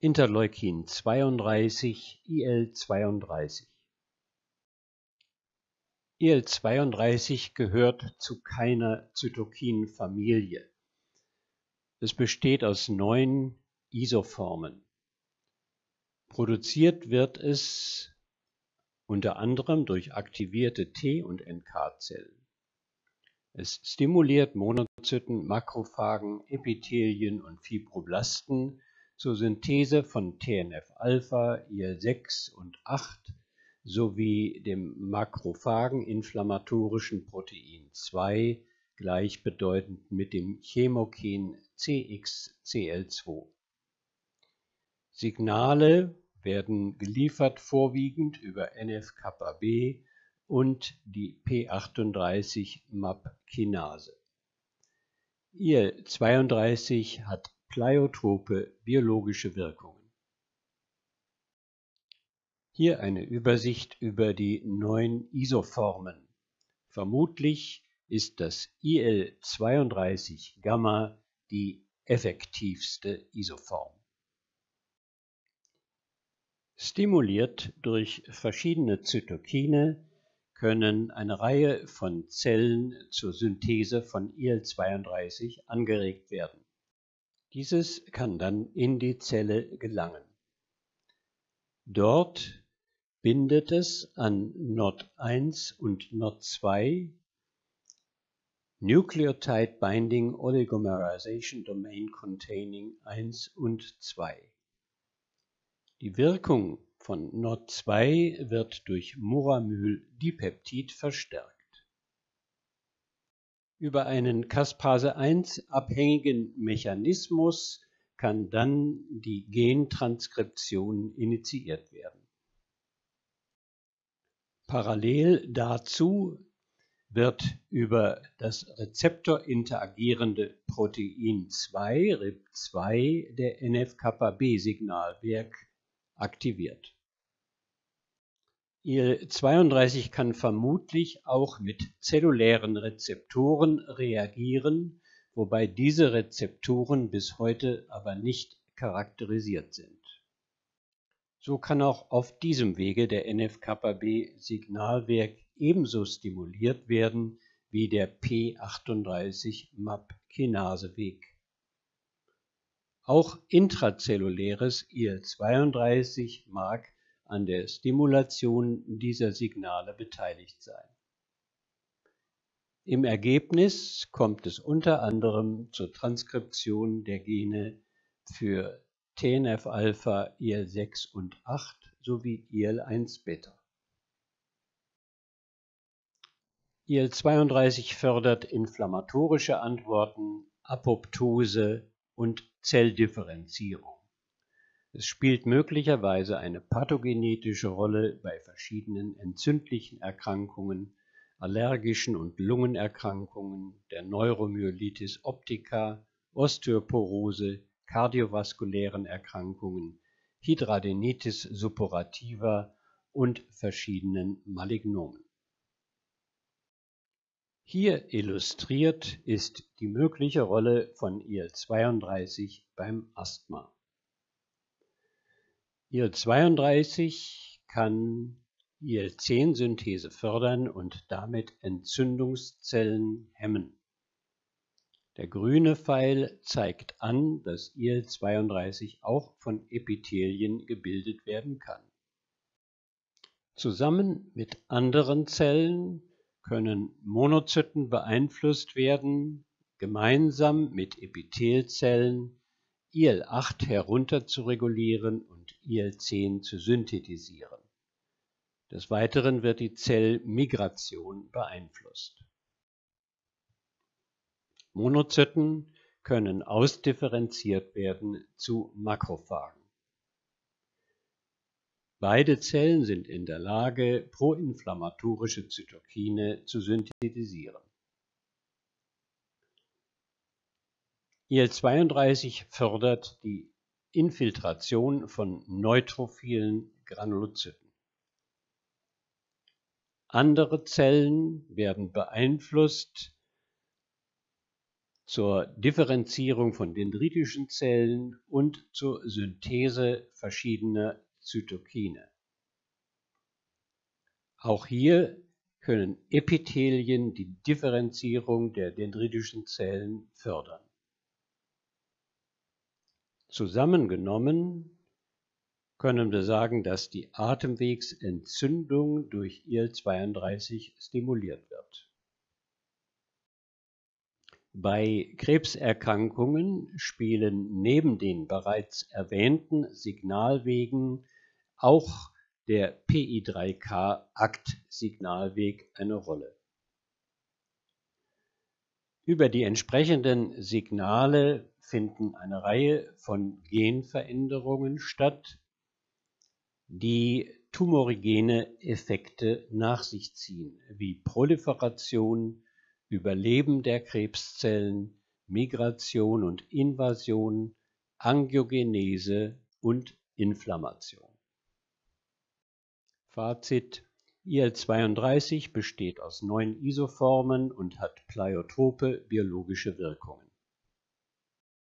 Interleukin 32 IL-32 IL-32 gehört zu keiner Zytokinfamilie. Es besteht aus neun Isoformen. Produziert wird es unter anderem durch aktivierte T- und NK-Zellen. Es stimuliert Monozyten, Makrophagen, Epithelien und Fibroblasten zur Synthese von TNF-Alpha, IL-6 und 8 sowie dem makrophagen inflammatorischen Protein 2 gleichbedeutend mit dem Chemokin CXCL2. Signale werden geliefert vorwiegend über NF-κB und die P38-MAP-Kinase. IL-32 hat pleiotrope biologische Wirkungen. Hier eine Übersicht über die neun Isoformen. Vermutlich ist das IL-32-Gamma die effektivste Isoform. Stimuliert durch verschiedene Zytokine können eine Reihe von Zellen zur Synthese von IL-32 angeregt werden. Dieses kann dann in die Zelle gelangen. Dort bindet es an NOD1 und NOD2 Nucleotide Binding Oligomerization Domain Containing 1 und 2. Die Wirkung von NOD2 wird durch Moramyldipeptid verstärkt. Über einen Caspase-1-abhängigen Mechanismus kann dann die Gentranskription initiiert werden. Parallel dazu wird über das rezeptorinteragierende Protein 2, RIP2, der NF-κB-Signalwerk aktiviert. IL-32 kann vermutlich auch mit zellulären Rezeptoren reagieren, wobei diese Rezeptoren bis heute aber nicht charakterisiert sind. So kann auch auf diesem Wege der NF-κB-Signalwerk ebenso stimuliert werden wie der P38-MAP-Kinaseweg. Auch intrazelluläres IL-32 mag an der Stimulation dieser Signale beteiligt sein. Im Ergebnis kommt es unter anderem zur Transkription der Gene für TNF-Alpha, IL-6 und 8 sowie IL-1-Beta. IL-32 fördert inflammatorische Antworten, Apoptose und Zelldifferenzierung. Es spielt möglicherweise eine pathogenetische Rolle bei verschiedenen entzündlichen Erkrankungen, allergischen und Lungenerkrankungen, der Neuromyelitis optica, Osteoporose, kardiovaskulären Erkrankungen, Hidradenitis suppurativa und verschiedenen Malignomen. Hier illustriert ist die mögliche Rolle von IL-32 beim Asthma. IL-32 kann IL-10-Synthese fördern und damit Entzündungszellen hemmen. Der grüne Pfeil zeigt an, dass IL-32 auch von Epithelien gebildet werden kann. Zusammen mit anderen Zellen können Monozyten beeinflusst werden, gemeinsam mit Epithelzellen IL-8 herunterzuregulieren und IL-10 zu synthetisieren. Des Weiteren wird die Zellmigration beeinflusst. Monozyten können ausdifferenziert werden zu Makrophagen. Beide Zellen sind in der Lage, proinflammatorische Zytokine zu synthetisieren. IL-32 fördert die Infiltration von neutrophilen Granulozyten. Andere Zellen werden beeinflusst zur Differenzierung von dendritischen Zellen und zur Synthese verschiedener Zytokine. Auch hier können Epithelien die Differenzierung der dendritischen Zellen fördern. Zusammengenommen können wir sagen, dass die Atemwegsentzündung durch IL-32 stimuliert wird. Bei Krebserkrankungen spielen neben den bereits erwähnten Signalwegen auch der PI3K-Akt-Signalweg eine Rolle. Über die entsprechenden Signale finden eine Reihe von Genveränderungen statt, die tumorigene Effekte nach sich ziehen, wie Proliferation, Überleben der Krebszellen, Migration und Invasion, Angiogenese und Inflammation. Fazit IL-32 besteht aus neun Isoformen und hat pleiotrope biologische Wirkungen.